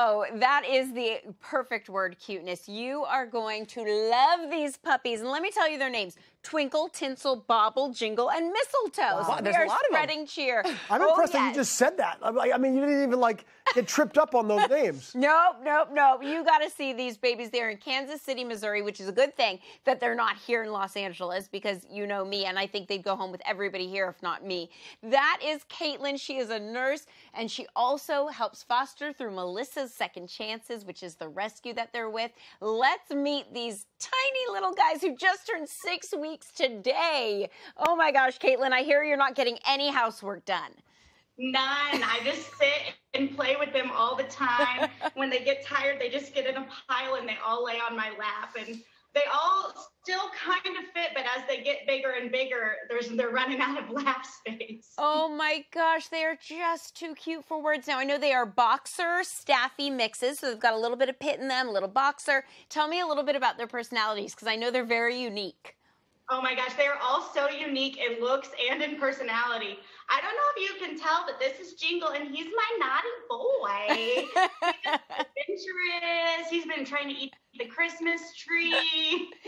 Oh, that is the perfect word, cuteness. You are going to love these puppies. And let me tell you their names Twinkle, Tinsel, Bobble, Jingle, and Mistletoe. Wow, there's we a are lot of them. spreading cheer. I'm Oh, impressed that you oh, just said that. Like, I mean, you didn't even like get tripped up on those names. Nope, nope, nope. You got to see these babies. They're in Kansas City, Missouri, which is a good thing that they're not here in Los Angeles because you know me, and I think they'd go home with everybody here if not me. That is Caitlin. She is a nurse, and she also helps foster through Melissa's Second Chances, which is the rescue that they're with. Let's meet these tiny little guys who just turned six weeks today. Oh my gosh, Caitlin, I hear you're not getting any housework done. None. I just sit and play with them all the time. when they get tired, they just get in a pile and they all lay on my lap. And they all still kind of fit, but as they get bigger and bigger, there's they're running out of lap space. Oh my gosh, they are just too cute for words. Now, I know they are boxer staffy mixes, so they've got a little bit of pit in them, a little boxer. Tell me a little bit about their personalities because I know they're very unique. Oh my gosh, they are all so unique in looks and in personality. I don't know if you can tell, but this is Jingle, and he's my naughty boy. He's adventurous. He's been trying to eat the Christmas tree.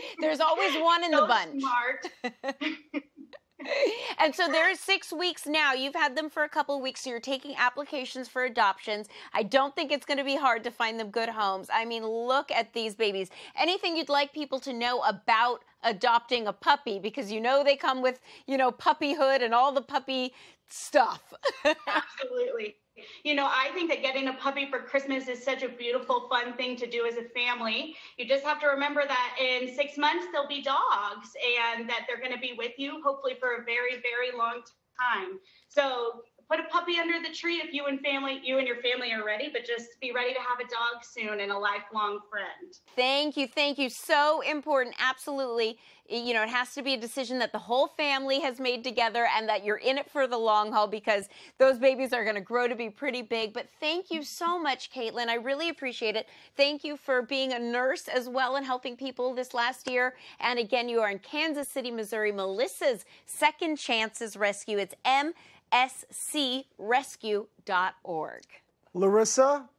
There's always one in so the bunch. Smart. and so they're six weeks now. You've had them for a couple of weeks, so you're taking applications for adoptions. I don't think it's going to be hard to find them good homes. I mean, look at these babies. Anything you'd like people to know about adopting a puppy because you know they come with, you know, puppyhood and all the puppy stuff. Absolutely. You know, I think that getting a puppy for Christmas is such a beautiful, fun thing to do as a family. You just have to remember that in six months, they'll be dogs and that they're going to be with you, hopefully, for a very, very long time. So put a puppy under the tree if you and family, you and your family are ready, but just be ready to have a dog soon and a lifelong friend. Thank you. Thank you. So important. Absolutely. You know, it has to be a decision that the whole family has made together and that you're in it for the long haul because those babies are going to grow to be pretty big. But thank you so much, Caitlin. I really appreciate it. Thank you for being a nurse as well and helping people this last year. And again, you are in Kansas City, Missouri, Melissa's Second Chances Rescue. It's MSCRescue.org. Larissa,